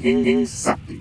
人間殺気。